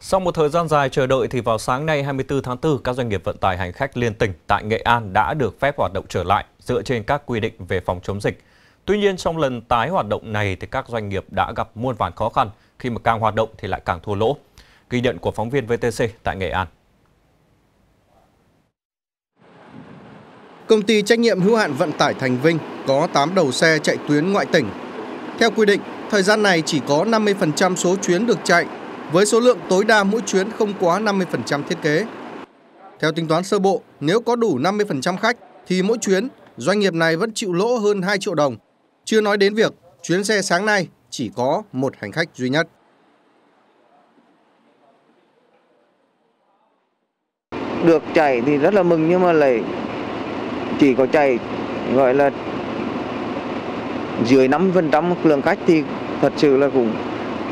Sau một thời gian dài chờ đợi thì vào sáng nay 24 tháng 4, các doanh nghiệp vận tải hành khách liên tỉnh tại Nghệ An đã được phép hoạt động trở lại dựa trên các quy định về phòng chống dịch. Tuy nhiên trong lần tái hoạt động này thì các doanh nghiệp đã gặp muôn vàn khó khăn khi mà càng hoạt động thì lại càng thua lỗ. Ghi nhận của phóng viên VTC tại Nghệ An. Công ty trách nhiệm hữu hạn vận tải Thành Vinh có 8 đầu xe chạy tuyến ngoại tỉnh. Theo quy định, thời gian này chỉ có 50% số chuyến được chạy với số lượng tối đa mỗi chuyến không quá 50% thiết kế. Theo tính toán sơ bộ, nếu có đủ 50% khách thì mỗi chuyến doanh nghiệp này vẫn chịu lỗ hơn 2 triệu đồng. Chưa nói đến việc chuyến xe sáng nay chỉ có một hành khách duy nhất. Được chạy thì rất là mừng nhưng mà lại chỉ có chạy gọi là dưới 5% lượng khách thì thật sự là cũng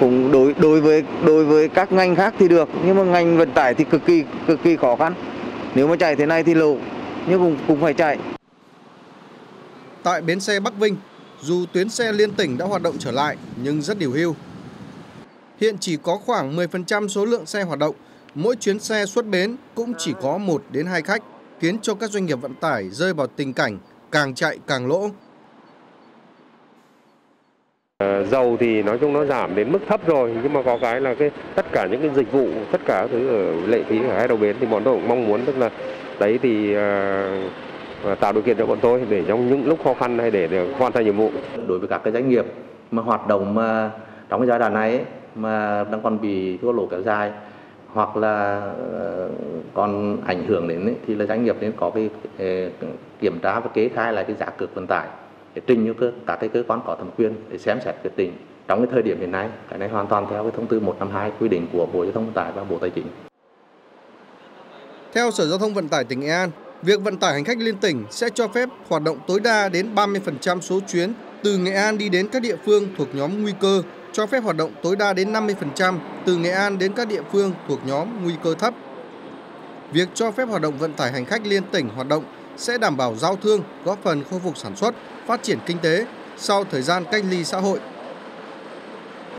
cũng đối đối với đối với các ngành khác thì được, nhưng mà ngành vận tải thì cực kỳ cực kỳ khó khăn. Nếu mà chạy thế này thì lộ nhưng cũng cũng phải chạy. Tại bến xe Bắc Vinh, dù tuyến xe liên tỉnh đã hoạt động trở lại, nhưng rất điều hưu. Hiện chỉ có khoảng 10% số lượng xe hoạt động, mỗi chuyến xe xuất bến cũng chỉ có 1 đến 2 khách, khiến cho các doanh nghiệp vận tải rơi vào tình cảnh càng chạy càng lỗ. Ờ, dầu thì nói chung nó giảm đến mức thấp rồi nhưng mà có cái là cái tất cả những cái dịch vụ tất cả thứ ở lệ phí ở hai đầu bến thì bọn tôi cũng mong muốn tức là đấy thì uh, tạo điều kiện cho bọn tôi để trong những lúc khó khăn hay để, để hoàn thành nhiệm vụ. Đối với các cái doanh nghiệp mà hoạt động mà trong cái giai đoạn này ấy, mà đang còn bị thua lỗ kéo dài hoặc là còn ảnh hưởng đến ấy, thì là doanh nghiệp nên có cái kiểm tra và kế khai lại cái giá cước vận tải để trình cho các cái cơ quan có thẩm quyền để xem xét quyết định trong cái thời điểm hiện nay cái này hoàn toàn theo cái thông tư 152 quy định của Bộ Giao thông Vận tải và Bộ Tài chính. Theo Sở Giao thông Vận tải tỉnh Nghệ An, việc vận tải hành khách liên tỉnh sẽ cho phép hoạt động tối đa đến 30% số chuyến từ Nghệ An đi đến các địa phương thuộc nhóm nguy cơ, cho phép hoạt động tối đa đến 50% từ Nghệ An đến các địa phương thuộc nhóm nguy cơ thấp. Việc cho phép hoạt động vận tải hành khách liên tỉnh hoạt động sẽ đảm bảo giao thương, góp phần khôi phục sản xuất, phát triển kinh tế sau thời gian cách ly xã hội.